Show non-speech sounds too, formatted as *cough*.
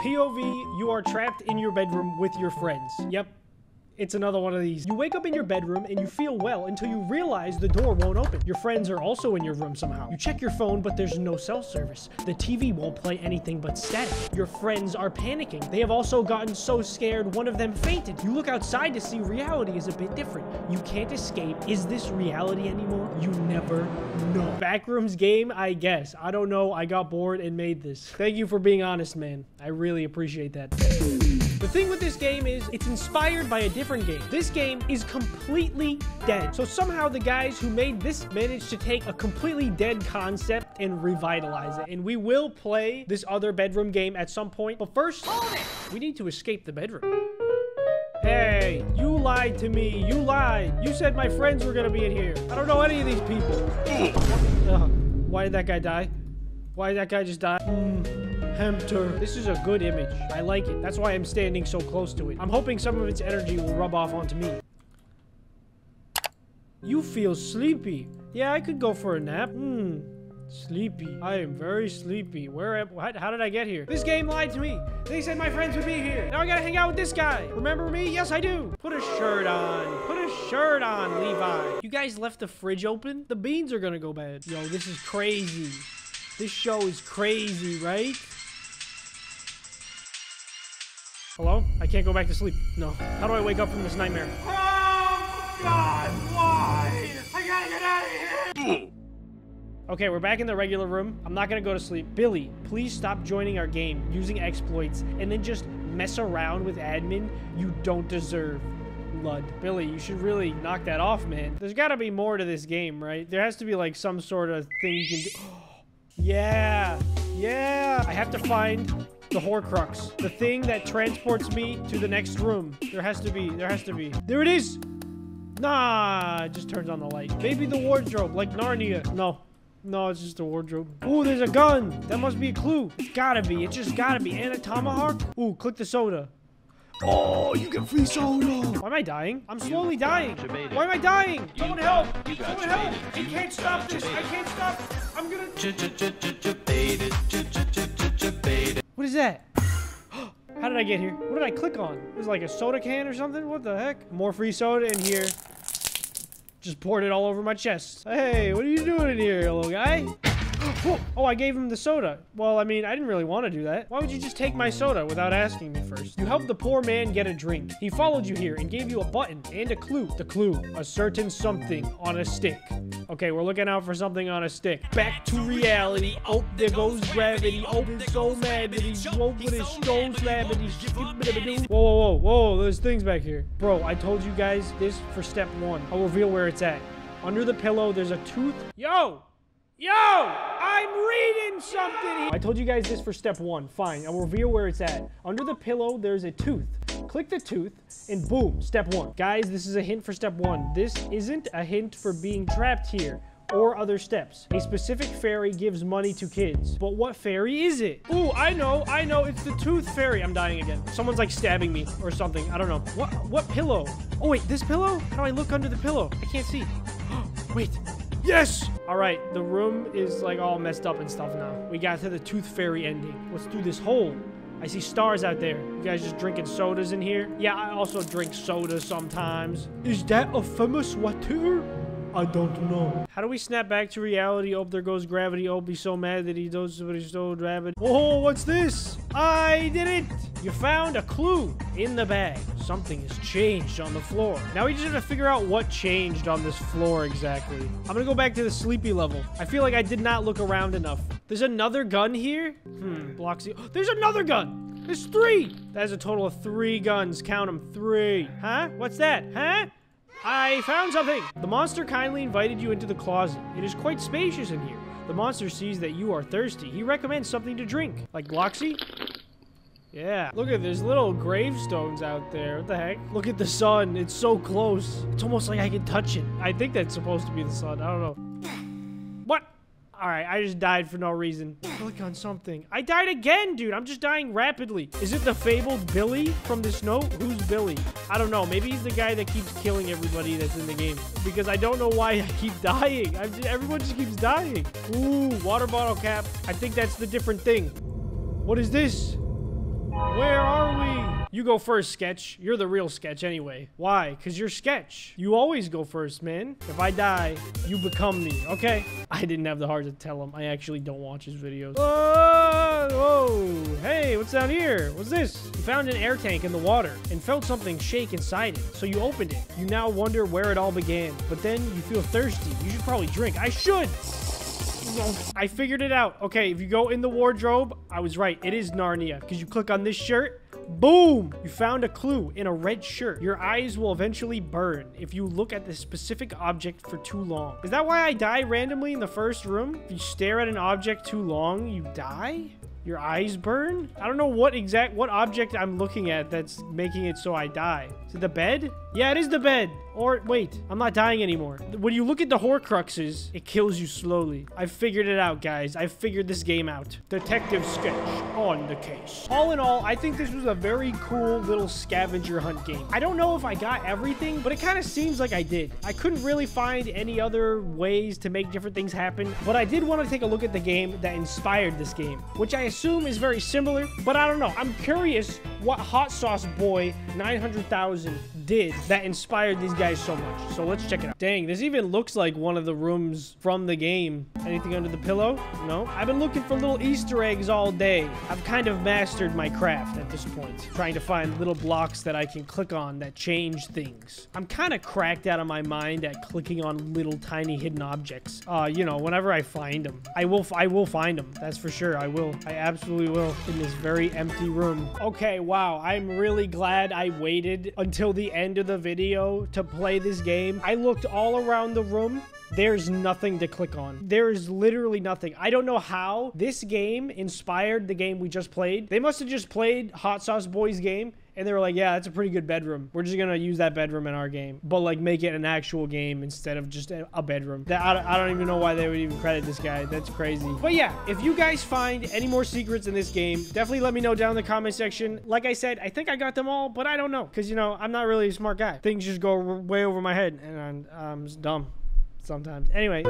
POV, you are trapped in your bedroom with your friends. Yep, it's another one of these. You wake up in your bedroom and you feel well until you realize the door won't open. Your friends are also in your room somehow. You check your phone, but there's no cell service. The TV won't play anything but static. Your friends are panicking. They have also gotten so scared, one of them fainted. You look outside to see reality is a bit different. You can't escape. Is this reality anymore? You never know. Backrooms game, I guess. I don't know. I got bored and made this. Thank you for being honest, man. I really appreciate that. The thing with this game is it's inspired by a different game. This game is completely dead. So somehow the guys who made this managed to take a completely dead concept and revitalize it. And we will play this other bedroom game at some point. But first, we need to escape the bedroom. Hey, you lied to me. You lied. You said my friends were gonna be in here. I don't know any of these people. Ugh. why did that guy die? Why did that guy just die? Hmm. This is a good image. I like it. That's why I'm standing so close to it. I'm hoping some of its energy will rub off onto me. You feel sleepy. Yeah, I could go for a nap. Hmm. Sleepy. I am very sleepy. Where am- how, how did I get here? This game lied to me. They said my friends would be here. Now I gotta hang out with this guy. Remember me? Yes, I do. Put a shirt on. Put a shirt on, Levi. You guys left the fridge open? The beans are gonna go bad. Yo, this is crazy. This show is crazy, right? I can't go back to sleep. No. How do I wake up from this nightmare? Oh, God, why? I gotta get out of here! Okay, we're back in the regular room. I'm not gonna go to sleep. Billy, please stop joining our game, using exploits, and then just mess around with admin you don't deserve. Lud. Billy, you should really knock that off, man. There's gotta be more to this game, right? There has to be like some sort of thing you can do. *gasps* yeah, yeah. I have to find the Horcrux, the thing that transports me to the next room. There has to be, there has to be. There it is! Nah, it just turns on the light. Maybe the wardrobe, like Narnia. No. No, it's just a wardrobe. Ooh, there's a gun. That must be a clue. It's gotta be. It just gotta be. And a tomahawk. Ooh, click the soda. Oh, you get free soda. Why am I dying? I'm slowly dying. Why am I dying? Someone help. Someone help. I can't stop this. I can't stop. I'm gonna... Is that? *gasps* How did I get here? What did I click on? It was like a soda can or something? What the heck? More free soda in here. Just poured it all over my chest. Hey, what are you doing in here, little guy? *gasps* oh, I gave him the soda. Well, I mean, I didn't really want to do that. Why would you just take my soda without asking me first? You helped the poor man get a drink. He followed you here and gave you a button and a clue. The clue, a certain something on a stick. Okay, we're looking out for something on a stick. Back to reality. Oh, there goes gravity. Oh, he's so mad that he woke with his stone slab and he's... Whoa, whoa, whoa, whoa, there's things back here. Bro, I told you guys this for step one. I'll reveal where it's at. Under the pillow, there's a tooth. Yo! Yo! I'm reading something here! I told you guys this for step one. Fine, I'll reveal where it's at. Under the pillow, there's a tooth. Click the tooth, and boom, step one. Guys, this is a hint for step one. This isn't a hint for being trapped here or other steps. A specific fairy gives money to kids. But what fairy is it? Ooh, I know, I know. It's the tooth fairy. I'm dying again. Someone's like stabbing me or something. I don't know. What what pillow? Oh wait, this pillow? How do I look under the pillow? I can't see. *gasps* wait. Yes! All right, the room is like all messed up and stuff now. We got to the tooth fairy ending. Let's do this hole. I see stars out there. You guys just drinking sodas in here? Yeah, I also drink soda sometimes. Is that a famous water? I don't know. How do we snap back to reality? Oh, there goes gravity. Oh, be so mad that he does what he's so rabid. Oh, what's this? I did it! You found a clue in the bag. Something has changed on the floor. Now we just have to figure out what changed on this floor exactly. I'm gonna go back to the sleepy level. I feel like I did not look around enough. There's another gun here? Hmm, Bloxy. There's another gun! There's three! That's a total of three guns. Count them. Three. Huh? What's that? Huh? I found something! The monster kindly invited you into the closet. It is quite spacious in here. The monster sees that you are thirsty. He recommends something to drink. Like Bloxy? Yeah. Look at there's little gravestones out there. What the heck? Look at the sun. It's so close. It's almost like I can touch it. I think that's supposed to be the sun. I don't know. All right, I just died for no reason. Click on something. I died again, dude. I'm just dying rapidly. Is it the fabled Billy from this note? Who's Billy? I don't know. Maybe he's the guy that keeps killing everybody that's in the game. Because I don't know why I keep dying. Just, everyone just keeps dying. Ooh, water bottle cap. I think that's the different thing. What is this? Where are we? You go first, Sketch. You're the real Sketch anyway. Why? Because you're Sketch. You always go first, man. If I die, you become me, okay? *laughs* I didn't have the heart to tell him. I actually don't watch his videos. Oh, whoa. Hey, what's down here? What's this? You found an air tank in the water and felt something shake inside it. So you opened it. You now wonder where it all began. But then you feel thirsty. You should probably drink. I should! *laughs* I figured it out. Okay, if you go in the wardrobe, I was right. It is Narnia. Because you click on this shirt, Boom! You found a clue in a red shirt. Your eyes will eventually burn if you look at the specific object for too long. Is that why I die randomly in the first room? If you stare at an object too long, you die? Your eyes burn? I don't know what exact what object I'm looking at that's making it so I die. Is it the bed? Yeah, it is the bed. Or, wait, I'm not dying anymore. When you look at the Horcruxes, it kills you slowly. I figured it out, guys. I figured this game out. Detective Sketch on the case. All in all, I think this was a very cool little scavenger hunt game. I don't know if I got everything, but it kind of seems like I did. I couldn't really find any other ways to make different things happen, but I did want to take a look at the game that inspired this game, which I assume is very similar, but I don't know. I'm curious what Hot Sauce Boy 900,000 did that inspired these guys so much. So let's check it out. Dang, this even looks like one of the rooms from the game. Anything under the pillow? No. I've been looking for little Easter eggs all day. I've kind of mastered my craft at this point, trying to find little blocks that I can click on that change things. I'm kind of cracked out of my mind at clicking on little tiny hidden objects. Uh, you know, whenever I find them, I will, I will find them. That's for sure. I will. I absolutely will in this very empty room. Okay, wow. I'm really glad I waited until the end of the video to play this game. I looked all around the room there's nothing to click on. There is literally nothing. I don't know how this game inspired the game we just played. They must have just played Hot Sauce Boys game and they were like, yeah, that's a pretty good bedroom. We're just gonna use that bedroom in our game, but like make it an actual game instead of just a bedroom. That I, I don't even know why they would even credit this guy. That's crazy. But yeah, if you guys find any more secrets in this game, definitely let me know down in the comment section. Like I said, I think I got them all, but I don't know because you know I'm not really a smart guy. Things just go way over my head, and I'm, I'm dumb sometimes. Anyway.